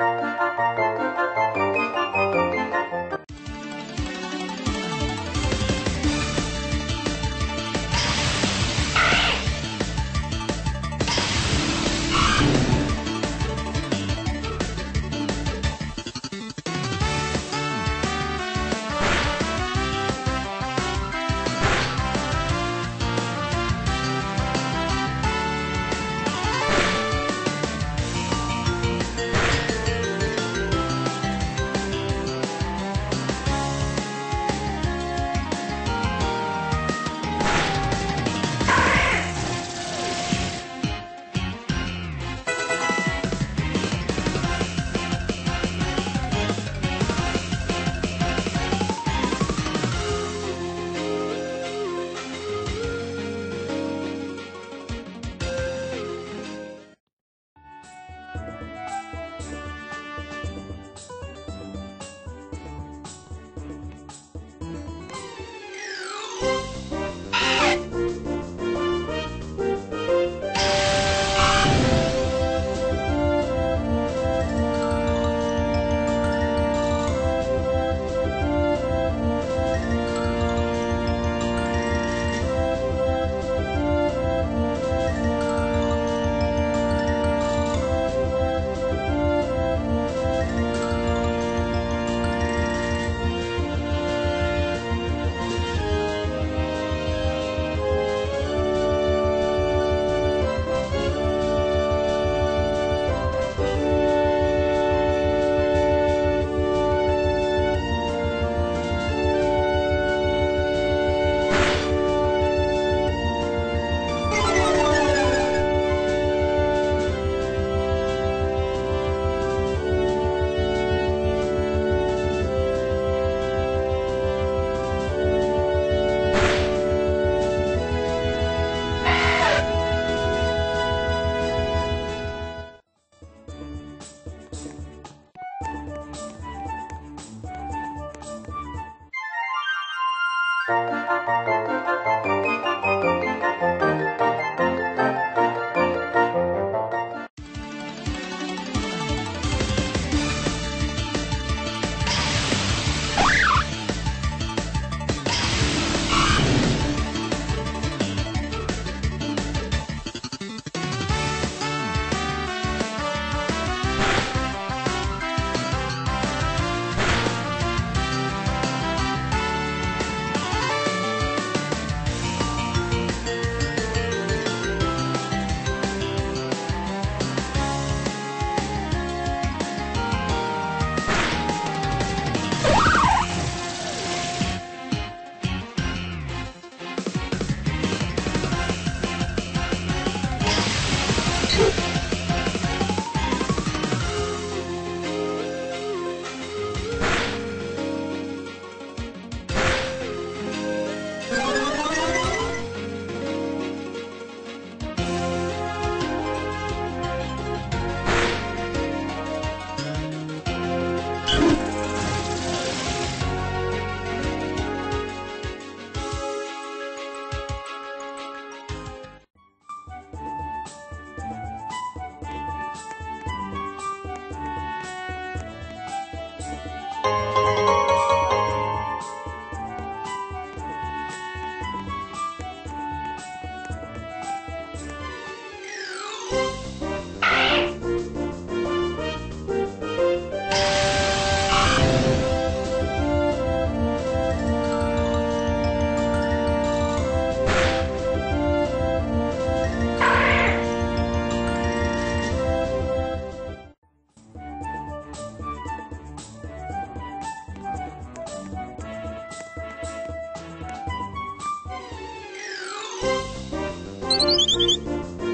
Música Bye. えっ?